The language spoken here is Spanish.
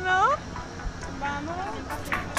¿no? Vamos.